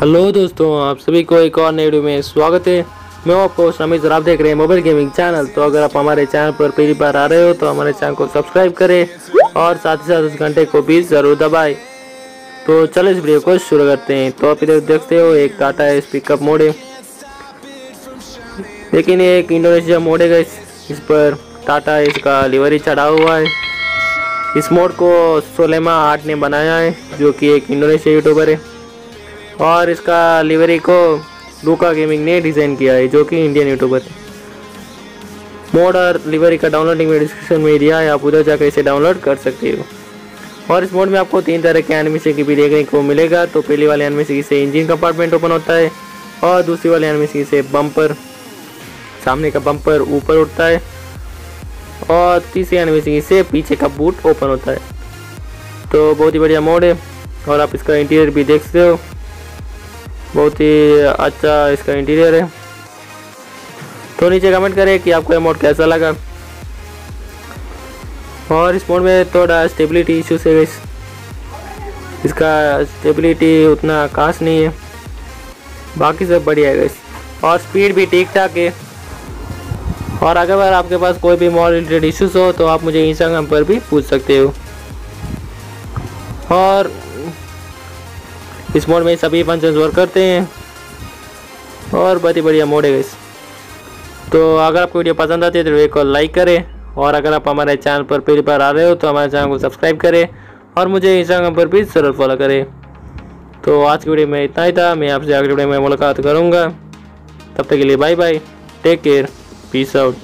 Hello दोस्तों, आप सभी को एक और नई वीडियो में स्वागत है। मैं आपको समीज आप देख रहे हैं मोबाइल गेमिंग चैनल तो अगर आप हमारे चैनल पर पहली बार आ रहे हो तो हमारे चैनल को सब्सक्राइब करें और साथ ही साथ उस घंटे को भी ज़रूर दबाएँ। तो चलो इस वीडियो को शुरू करते हैं। तो आप इधर देखते हो, एक टाटा एस पिकअप मोड है। लेकिन एक इंडोनेशिया मोड है इस पर टाटा इसका लिवरी चढ़ा हुआ है। इस मोड को सोलेमा आर्ट ने बनाया है, जो कि एक इंडोनेशिया यूट्यूबर है। और इसका लिवरी को लूका गेमिंग ने डिज़ाइन किया है, जो कि इंडियन यूट्यूबर है मोड और लिवरी का डाउनलोडिंग में डिस्क्रिप्शन में दिया है, आप उधर जाकर इसे डाउनलोड कर सकते हो। और इस मोड में आपको तीन तरह के एनिमेशन की भी देखने को मिलेगा तो पहली वाले एनिमेशन से इंजन कंपार्टमेंट ओपन होता है, और दूसरी वाले एनिमेशन से बम्पर सामने का बम्पर ऊपर उठता है, और तीसरी एनिमेशन से पीछे का बूट ओपन होता है। तो बहुत ही बढ़िया मोड है, और आप इसका इंटीरियर भी देख सकते हो। बहुत ही अच्छा इसका इंटीरियर है। तो नीचे कमेंट करें कि आपको ये मोड कैसा लगा। और इस मोड में थोड़ा स्टेबिलिटी इश्यूज़ है इस इसका स्टेबिलिटी उतना खास नहीं है। बाकी सब बढ़िया है और स्पीड भी ठीक ठाक है। और अगर आपके पास कोई भी मोड रिलेटेड इश्यूज़ हो तो आप मुझे इंस्टाग्राम पर भी पूछ सकते हो। और इस मोड में सभी फ़ंक्शन वर्क करते हैं। और बहुत ही बढ़िया मोड है इस तो अगर आपको वीडियो पसंद आती है तो वीडियो को लाइक करें। और अगर आप हमारे चैनल पर पहली बार आ रहे हो तो हमारे चैनल को सब्सक्राइब करें। और मुझे इंस्टाग्राम पर भी ज़रूर फॉलो करें। तो आज की वीडियो में इतना ही था। मैं आपसे अगली वीडियो में मुलाकात करूँगा। तब तक के लिए bye bye take care peace out